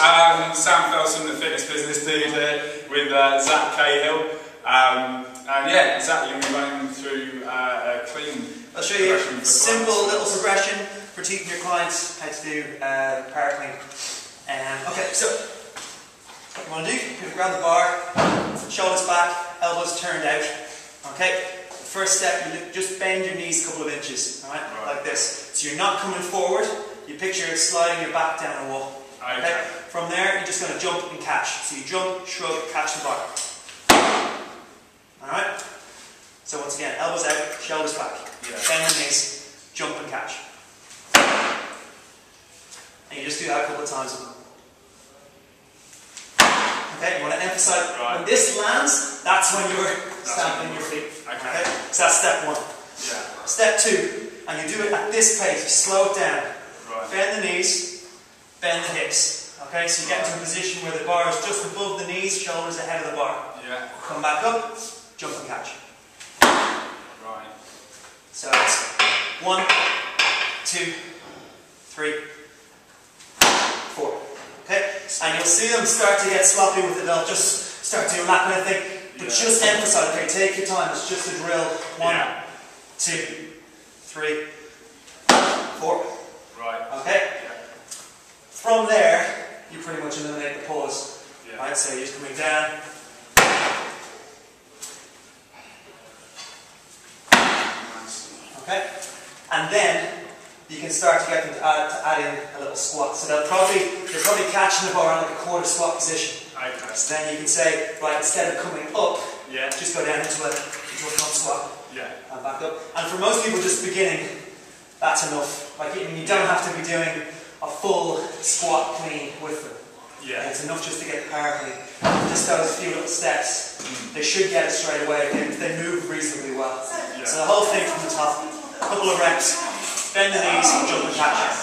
um, Sam Felson, the fitness business dude here with uh, Zack Cahill. Um, and yeah, Zack, going be running through uh, a clean I'll show you a simple clients. little progression for teaching your clients how to do uh, power clean. Um, okay, so what you want to do, you're going to grab the bar, shoulders back, elbows turned out. Okay, the first step, you just bend your knees a couple of inches, all right, Right. like this. So you're not coming forward, you picture sliding your back down a wall. Okay. From there, you're just going to jump and catch. So you jump, shrug, catch the bar. Alright? So once again, elbows out, shoulders back. Yeah. Bend the knees, jump and catch. And you just do that a couple of times. Okay, you want to emphasize Right. when this lands, that's when you're stamping when your feet. Okay. So that's step one. Yeah, Step two, and you do it at this pace, you slow it down. right. Bend the knees, bend the hips. Okay, so you get into a position where the bar is just above the knees, shoulders ahead of the bar. Yeah, Come back up, jump and catch. right. So it's one, two, three, four. Okay? And you'll see them start to get sloppy with it. They'll just start doing that kind of thing. But Yeah. just emphasize, okay, take your time. It's just a drill. One, Yeah. two, three, four. Right. Okay? Yeah. From there, you pretty much eliminate the pause. Yeah. Right, so you're coming down. Okay? And then you can start to get them to add, to add in a little squat. So they'll probably they're probably catching the bar in like a quarter squat position. Okay. So then you can say, right, instead of coming up, Yeah. just go down into a into a front squat Yeah. and back up. And for most people just beginning, that's enough. Like you don't have to be doing a full squat clean with them. Yeah. It's enough just to get the power clean. Just those few little steps, they should get it straight away if they, if they move reasonably well. Yeah. So the whole thing from the top, a couple of reps, bend the knees, jump and catch it.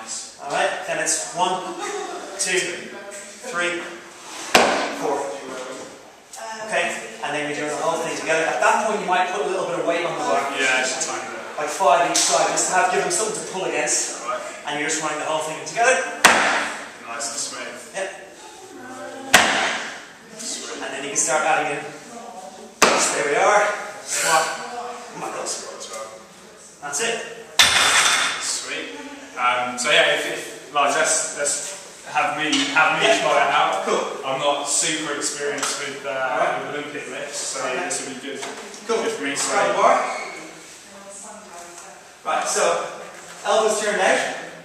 Nice. Alright, then it's one, two, three, four. Okay, and then you're doing the whole thing together. At that point, you might put a little bit of weight on the bar, Yeah, just a tiny bit. like five each side, just to have give them something to pull against, Right. and you're just running the whole thing together. Nice and smooth. Yep. Sweet. And then you can start adding in. So there we are. Squat. Knuckles. That's it. Sweet. Um, so yeah, if, if like let's let's have me have me Yeah. try it out. Cool. I'm not super experienced with, uh, Alright. with Olympic lifts, so Okay. this will be good. Cool. Good for me. So bar. Right, so elbows turned out.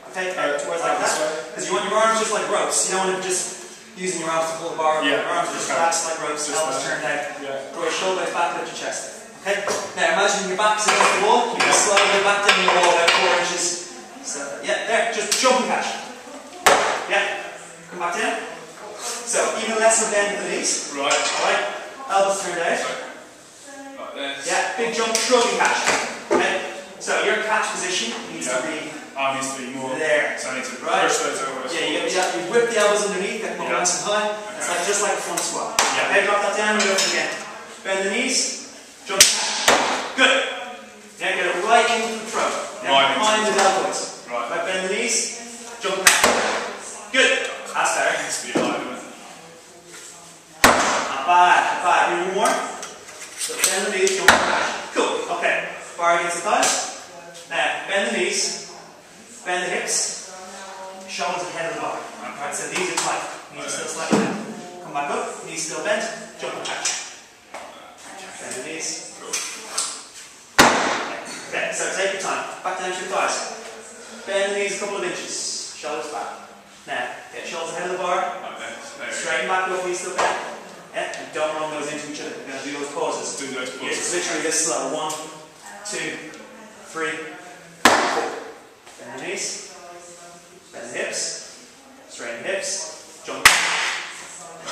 Okay, Uh, towards like that. way. Because you want your arms just like ropes. You don't want to just using your arms to pull the bar. Yeah, Your arms are just relaxed like ropes. Just elbows turned out. yeah. Draw your shoulders back, lift your chest. Okay? Now imagine your back's against the wall. You can it back down the wall about four inches. So, yeah, there. Just jump and catch. Yeah. Come back down. So, even less of bend at the knees. Right. Alright? Elbows turned out. Like this. Yeah, big jump, shrug and catch. Okay? So, your catch position needs Yeah. to be Arm needs to be more. There. So I need to Right. push those elbows. Yeah, you, you, you whip the elbows underneath, up Yeah. nice and high. It's like just like a front squat. Yeah. Okay, drop that down, do it again. Bend the knees, jump. Good. Yeah, get it right into the throat. Yeah, Right behind the elbows. Right. Right, bend the knees, jump. Good. That's better. Needs to be aligned with. Not bad, not bad. Do one more. So bend the knees, jump. Cool. Okay. Bar against the thighs. Now, bend the knees, bend the hips, shoulders ahead of the bar. Right, so knees are tight. Knees are still slightly bent. Come back up, knees still bent, jump and catch. Bend the knees. Okay, so take your time. Back down to your thighs. Bend the knees a couple of inches. Shoulders back. Now, get shoulders ahead of the bar. Like this. There we go. Straighten back up, knees still bent. Yeah, and don't run those into each other. We're going to do those pauses. Do those Yeah, it's literally this slow. One, two, three, four. Bend the knees. Bend the hips. Straighten the hips. Jump.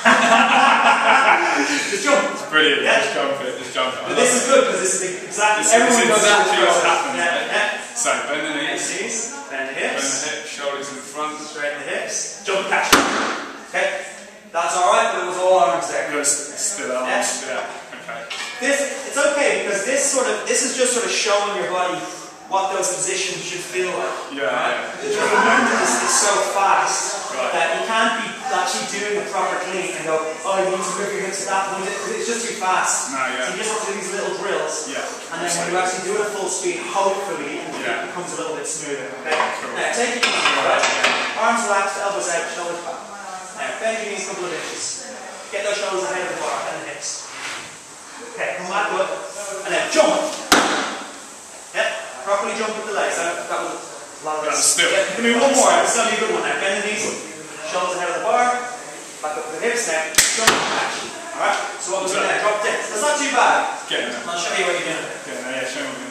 Just jump. It's brilliant. Yeah. Just jump it. Just jump it. But this is good because this is exactly. This- everyone this is goes through exactly what happens, Yeah, right? yeah. So bend the Bend the knees, knees. Bend the bend hips. the hips, shoulders in front. Straighten the hips. Jump catch. Okay. That's all right, but it was all arms there. Good. Still arms. Yeah. Okay. This it's okay because this sort of this is just sort of showing your body what those positions should feel like. Yeah, right? yeah. The movement is, so fast right. that you can't be actually doing a proper clean and go, oh, you need to move your hips to that way because it's just too fast. No, yeah. So you just have to do these little drills. Yeah. And then when you actually do it at full speed, hopefully, yeah. it becomes a little bit smoother. Okay? Now, take it from right? Arms relaxed, elbows out, shoulders back. Now, bend your knees a couple of inches. Get those shoulders ahead of the bar and the hips. Okay, come back up, and then jump. Properly jump with the legs. That, that was a lot of That's still- Yeah, give me one more. This is going to be a good one now. Bend the knees, shoulders ahead of the bar. Back up with the hips now. Jump and. Alright, so what was that? Drop down. That's not too bad. Getting there. I'll show you what you're doing. Getting there, yeah, show me.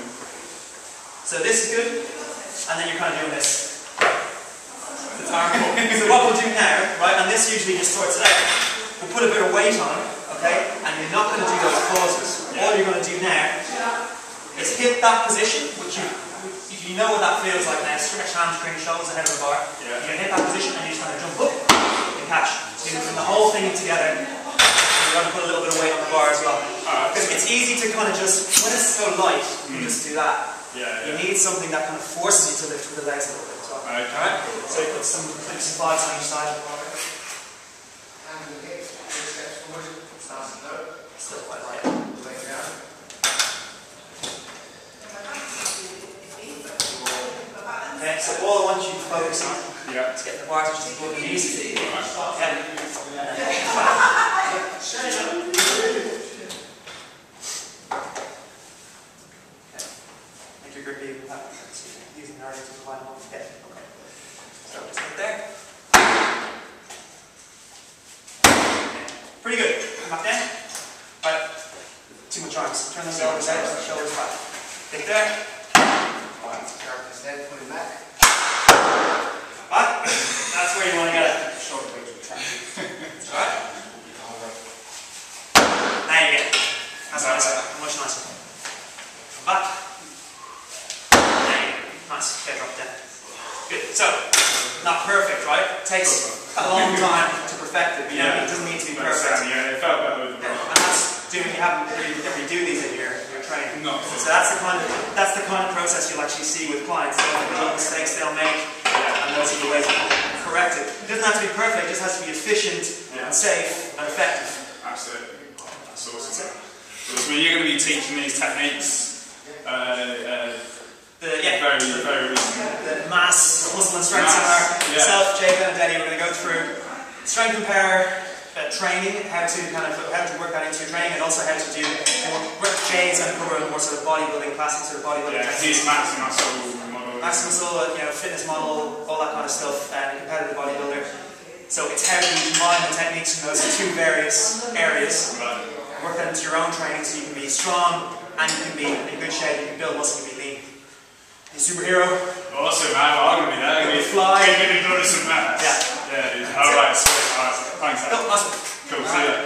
So this is good, and then you're kind of doing this. So what we'll do now, right, and this usually just sorts it out, we'll put a bit of weight on it, okay, and you're not going to do those pauses. All you're going to do now is hit that position, which you, if you know what that feels like now, stretch hamstring, shoulders ahead of the bar, Yeah. you're going to hit that position and you're just going to jump up and catch. So you're the whole thing together, you're going to put a little bit of weight on the bar as well. Because it's easy to kind of just, when it's so light, you mm. just do that. Yeah, You need something that kind of forces you to lift with the legs a little bit as well. Okay. Alright? So you put some maybe some bars on each side. Still quite light. Okay, so all I want you to focus on Yeah. getting the bars just knees. Okay. Make your grip even. Using the arms to climb off. Yeah. Okay. So just like there. Pretty good. Come back down. Right. Too much arms. Turn those elbows out, shoulders back. Take there. Back. That's where you want to get it. Alright? Now you get it. That's nicer. Much nicer. Come back. There you go. Nice. Okay, drop down. Good. So, not perfect, right? Takes a long time to perfect it. but You know, it doesn't need to be perfect. Yeah, it felt better with the And that's doing you haven't really never do these in your, your training. No. So that's the kind of that's the kind of process you'll actually see with clients. Little mistakes they'll make, and those are the ways to correct it. It doesn't have to be perfect. It just has to be efficient Yeah. and safe and effective. Absolutely. That's awesome. So you're going to be teaching these techniques uh, uh, The yeah, very, very recently. the mass, muscle and strength Mass, seminar. yeah. Myself, Jacob, and Denny, we're going to go through strength and power uh, training, how to kind of how to work that into your training, and also how to do more Jade's and cover more sort of bodybuilding, classic sort of bodybuilding Yeah, he's Max and muscle model. Max muscle, you know, fitness model, all that kind of stuff, and competitive bodybuilder. So it's how you combine the techniques from those two various areas, Right. work that into your own training so you can be strong and you can be in good shape, you can build muscle, you can be lean. You superhero, Awesome, man. I'm to be there. I'm going to be Fly. kicking and all right, sweet. All right, thanks. Adam. No, nice one. Cool, see you.